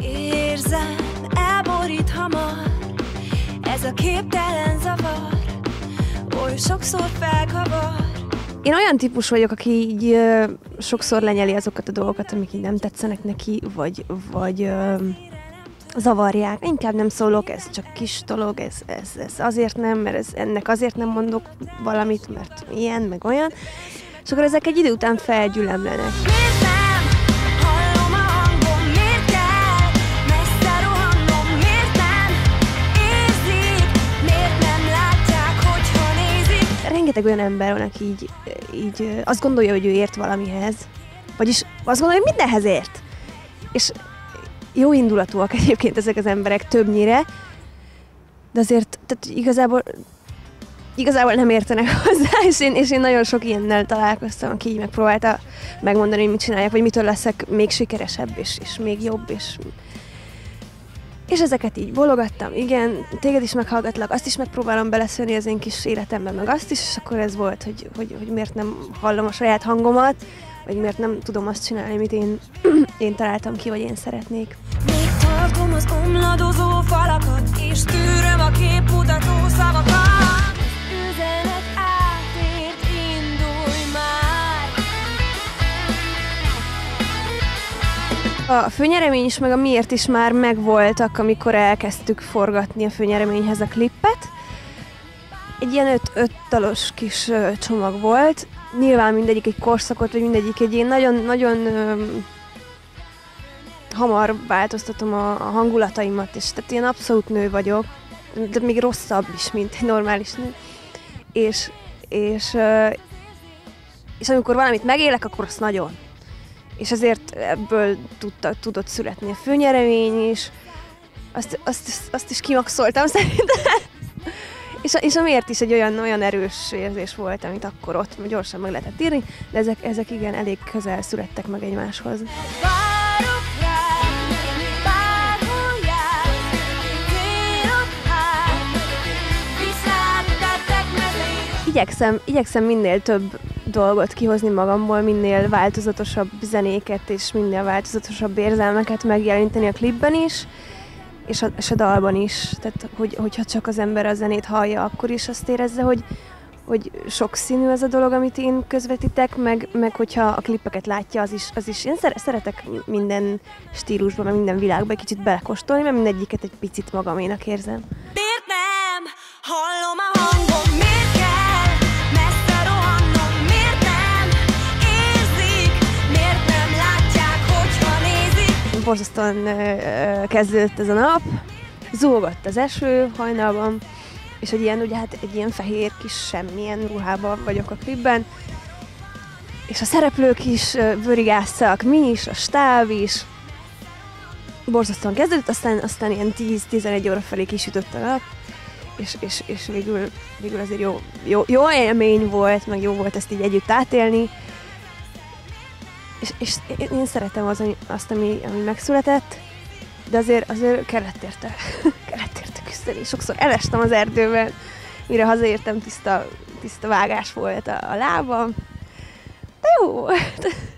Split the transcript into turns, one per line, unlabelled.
Érzem, elborít hamar Ez a képtelen zavar Oly sokszor felkavar
Én olyan típus vagyok, aki így ö, sokszor lenyeli azokat a dolgokat, amik így nem tetszenek neki, vagy, vagy ö, zavarják. Inkább nem szólok, ez csak kis dolog, ez, ez, ez azért nem, mert ez, ennek azért nem mondok valamit, mert ilyen, meg olyan. És akkor ezek egy idő után felgyülemlenek. Rengeteg olyan ember van, aki így, így azt gondolja, hogy ő ért valamihez, vagyis azt gondolja, hogy mindenhez ért. És jó indulatúak egyébként ezek az emberek többnyire, de azért tehát igazából igazából nem értenek hozzá, és én, és én nagyon sok ilyennel találkoztam, aki így megpróbálta megmondani, hogy mit csináljak, vagy mitől leszek még sikeresebb, és, és még jobb, és és ezeket így bologattam, igen, téged is meghallgatlak, azt is megpróbálom beleszólni az én kis életemben, meg azt is, és akkor ez volt, hogy, hogy, hogy miért nem hallom a saját hangomat, vagy miért nem tudom azt csinálni, amit én, én találtam ki, vagy én szeretnék.
Még tartom az omladozó falakat És tűröm a képmutató szavakat
A főnyeremény is, meg a miért is már megvoltak, amikor elkezdtük forgatni a főnyereményhez a klippet. Egy ilyen öt, öt dalos kis csomag volt. Nyilván mindegyik egy korszakot, vagy mindegyik egy ilyen nagyon-nagyon hamar változtatom a, a hangulataimat, és tehát ilyen abszolút nő vagyok, de még rosszabb is, mint egy normális nő. És, és, és amikor valamit megélek, akkor azt nagyon és ezért ebből tudta, tudott születni a főnyeremény is. Azt, azt, azt is kimaxoltam szerintem. és, és a miért is egy olyan, olyan erős érzés volt, amit akkor ott gyorsan meg lehetett írni, de ezek, ezek igen elég közel születtek meg egymáshoz. Igyekszem, igyekszem minél több dolgot kihozni magamból, minél változatosabb zenéket és minél változatosabb érzelmeket megjeleníteni a klipben is, és a, és a dalban is. Tehát, hogy, hogyha csak az ember a zenét hallja, akkor is azt érezze, hogy, hogy sokszínű ez a dolog, amit én közvetítek, meg, meg hogyha a klippeket látja, az is, az is. Én szere- szeretek minden stílusban, meg minden világban egy kicsit belekóstolni, mert mindegyiket egy picit magaménak érzem.
Miért nem hallom
borzasztóan kezdődött ez a nap, zúgott az eső hajnalban, és egy ilyen, ugye hát egy ilyen fehér kis semmilyen ruhában vagyok a klipben, és a szereplők is vörigásszak, mi is, a stáb is, borzasztóan kezdődött, aztán, aztán ilyen 10-11 óra felé kisütött a nap, és, és, és végül, végül azért jó, jó, jó élmény volt, meg jó volt ezt így együtt átélni, és, és én, szeretem az, azt, ami, ami megszületett, de azért, azért kellett érte, kellett érte küzdeni. Sokszor elestem az erdőben, mire hazaértem, tiszta, tiszta vágás volt a, a lábam. De jó volt.